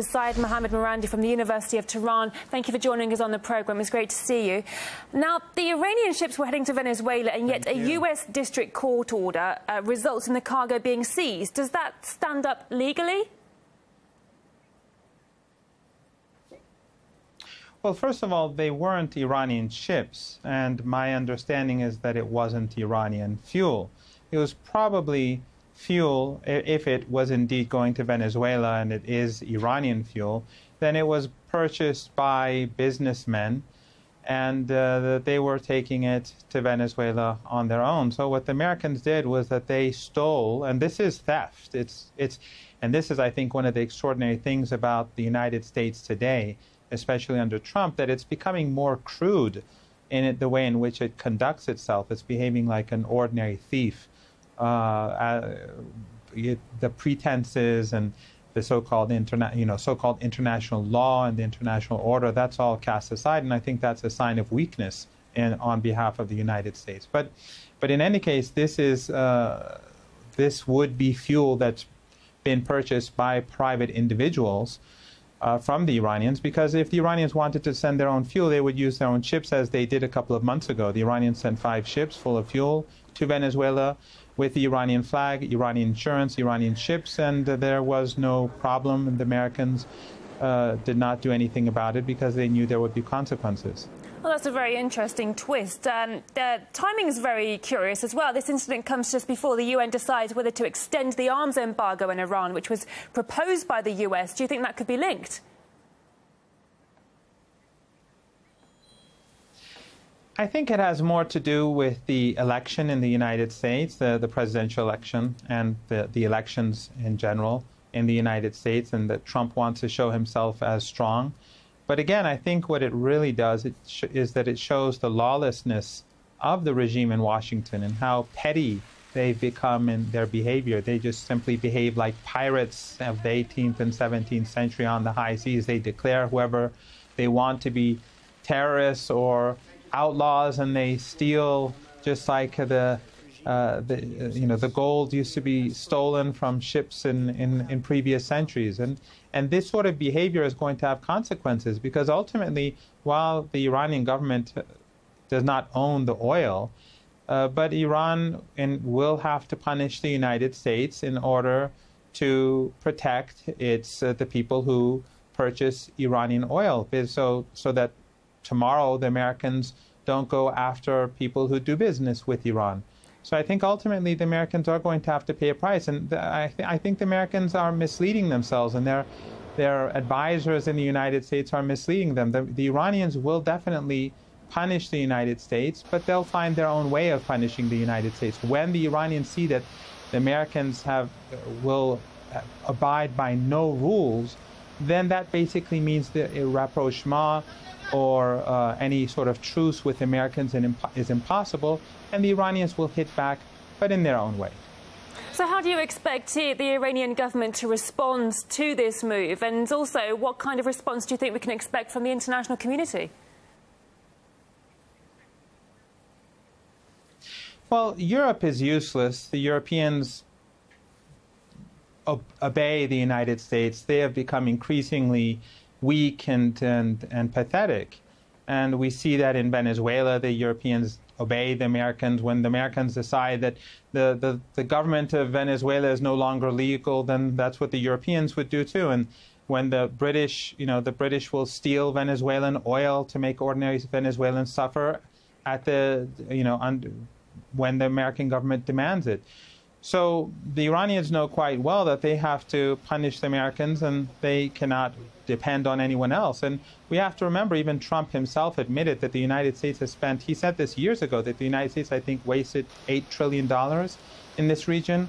Seyed Mohammad Marandi from the University of Tehran. Thank you for joining us on the programme. It's great to see you. Now, the Iranian ships were heading to Venezuela, and yet a U.S. district court order uh, results in the cargo being seized. Does that stand up legally? Well, first of all, they weren't Iranian ships, and my understanding is that it wasn't Iranian fuel. It was probably fuel, if it was indeed going to Venezuela and it is Iranian fuel, then it was purchased by businessmen and uh, they were taking it to Venezuela on their own. So what the Americans did was that they stole, and this is theft. It's it's, and this is I think one of the extraordinary things about the United States today, especially under Trump, that it's becoming more crude in it, the way in which it conducts itself. It's behaving like an ordinary thief. Uh, uh, the pretenses and the so-called interna- you know so-called international law and the international order that's all cast aside and I think that's a sign of weakness in, on behalf of the United States. But but in any case this is uh, this would be fuel that's been purchased by private individuals uh, from the Iranians because if the Iranians wanted to send their own fuel, they would use their own ships as they did a couple of months ago. The Iranians sent five ships full of fuel to Venezuela with the Iranian flag, Iranian insurance, Iranian ships, and uh, there was no problem. The Americans uh, did not do anything about it because they knew there would be consequences. Well, that's a very interesting twist. Um, the timing is very curious as well. This incident comes just before the UN decides whether to extend the arms embargo in Iran, which was proposed by the US. Do you think that could be linked? I think it has more to do with the election in the United States, the, the presidential election, and the, the elections in general in the United States, and that Trump wants to show himself as strong. But again, I think what it really does is that it shows the lawlessness of the regime in Washington and how petty they've become in their behavior. They just simply behave like pirates of the 18th and 17th century on the high seas. They declare whoever they want to be terrorists or outlaws, and they steal just like the uh, the, you know, the gold used to be stolen from ships in, in, in, previous centuries. And, and this sort of behavior is going to have consequences because ultimately, while the Iranian government does not own the oil, uh, but Iran in, will have to punish the United States in order to protect its uh, the people who purchase Iranian oil, so so that tomorrow the Americans don't go after people who do business with Iran. So I think ultimately the Americans are going to have to pay a price, and the, I, th- I, think the Americans are misleading themselves, and their their advisors in the United States are misleading them. The, the Iranians will definitely punish the United States, but they'll find their own way of punishing the United States. When the Iranians see that the Americans have will abide by no rules, then that basically means the rapprochement or uh, any sort of truce with Americans is impossible, and the Iranians will hit back, but in their own way. So, how do you expect the Iranian government to respond to this move? And also, what kind of response do you think we can expect from the international community? Well, Europe is useless. The Europeans obey the United States. They have become increasingly weak and, and, and pathetic. And we see that in Venezuela, the Europeans obey the Americans. When the Americans decide that the, the, the government of Venezuela is no longer legal, then that's what the Europeans would do too. And when the British, you know, the British will steal Venezuelan oil to make ordinary Venezuelans suffer at the, you know, when the American government demands it. So the Iranians know quite well that they have to punish the Americans and they cannot depend on anyone else. And we have to remember, even Trump himself admitted that the United States has spent, he said this years ago, that the United States, I think, wasted $8 trillion in this region.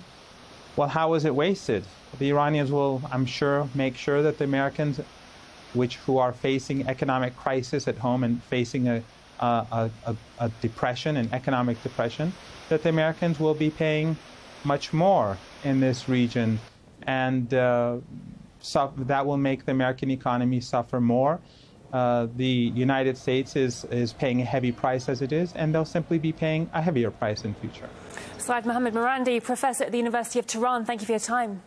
Well, how was it wasted? The Iranians will, I'm sure, make sure that the Americans, which who are facing economic crisis at home and facing a, a, a, a depression, an economic depression, that the Americans will be paying much more in this region, and uh, so that will make the American economy suffer more. Uh, the United States is, is paying a heavy price as it is, and they'll simply be paying a heavier price in future. Seyed Mohammad Marandi, professor at the University of Tehran, thank you for your time.